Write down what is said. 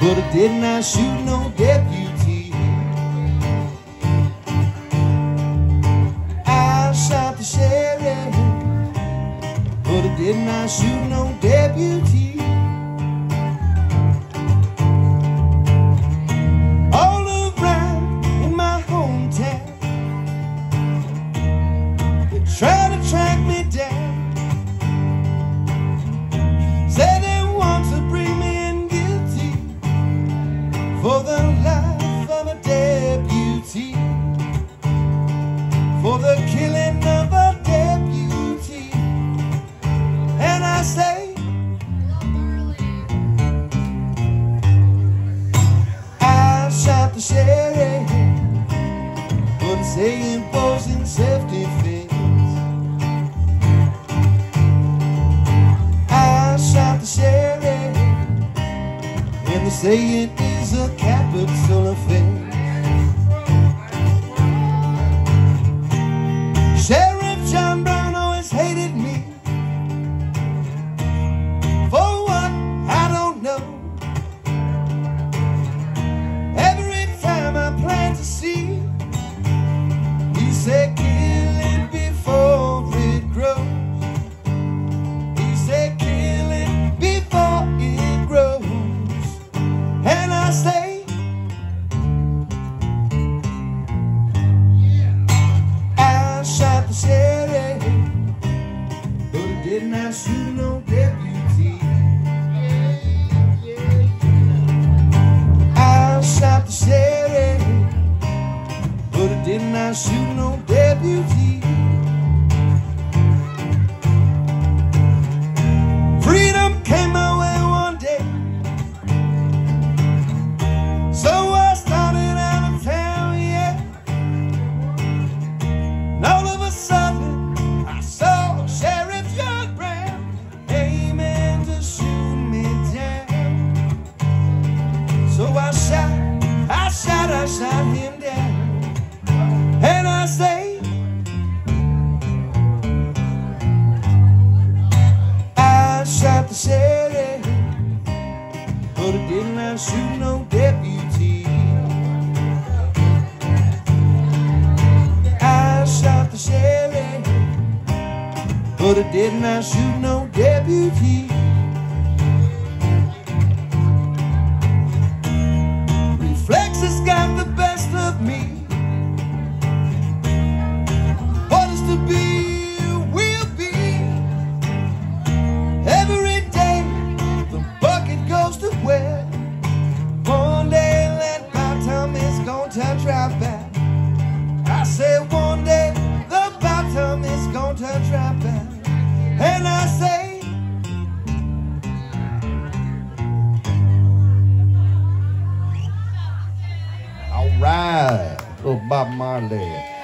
didn't shoot no deputy? I shot the sheriff, but I did not shoot no deputy. All around in my hometown, they try to track me down. Say imposing self-defense. I shot the sheriff, and they say it is a capital offense. I did not shoot no deputy. I shot the sheriff, but I did not shoot shot, him down. And I say, I shot the sheriff, but I did not shoot no deputy. I shot the sheriff, but I did not shoot no deputy. Bob Marley.